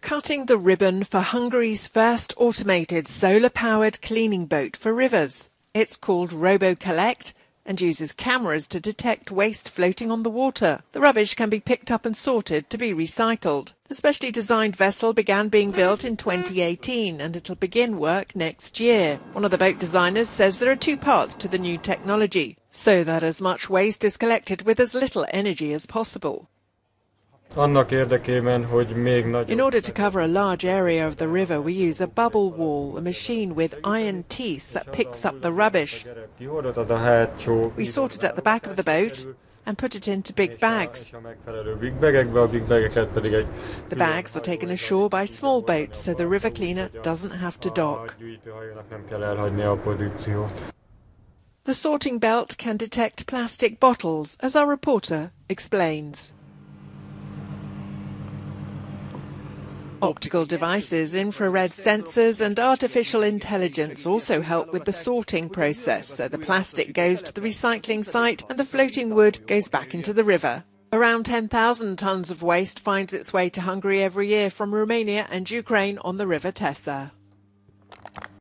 Cutting the ribbon for Hungary's first automated solar powered cleaning boat for rivers. It's called RoboCollect and uses cameras to detect waste floating on the water. The rubbish can be picked up and sorted to be recycled. The specially designed vessel began being built in 2018 and it'll begin work next year. One of the boat designers says there are two parts to the new technology, so that as much waste is collected with as little energy as possible. In order to cover a large area of the river, we use a bubble wall, a machine with iron teeth that picks up the rubbish. We sort it at the back of the boat and put it into big bags. The bags are taken ashore by small boats so the river cleaner doesn't have to dock. The sorting belt can detect plastic bottles, as our reporter explains. Optical devices, infrared sensors and artificial intelligence also help with the sorting process, so the plastic goes to the recycling site and the floating wood goes back into the river. Around 10,000 tonnes of waste finds its way to Hungary every year from Romania and Ukraine on the River Tisza.